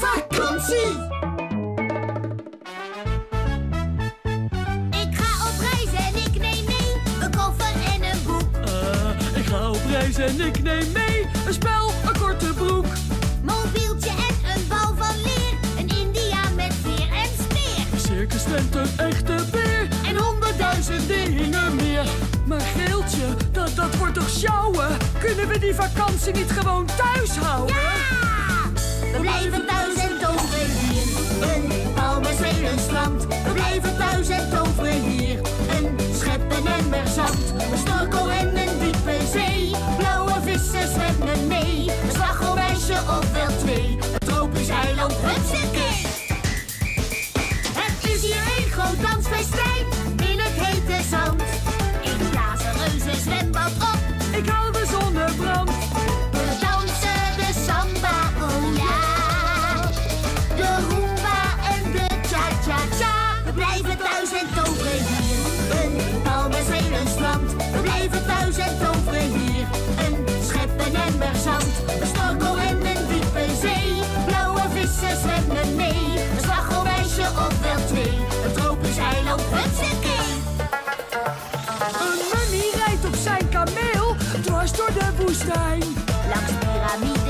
vakantie. Ik ga op reis en ik neem mee een koffer en een boek. Eh, ik ga op reis en ik neem mee een spel, een korte broek. Mobieltje en een bal van leer. Een India met veer en speer. Een circus tent, een echte beer en honderdduizend dingen meer. Maar Geeltje, dat, dat wordt toch sjouwen? Kunnen we die vakantie niet gewoon thuis houden? Thuis en toveren hier. Een scheppen en meer zand. Een snorkel en een diepe zee. Blauwe vissen zwemmen mee. Een slagroomijsje of wel twee. Een tropisch eiland, hupsakee. Het is hier een groot dansfestijn. In het hete zand. Ik blaas een reuze zwembad op. Ik haal Fußstein. Lachspyramide.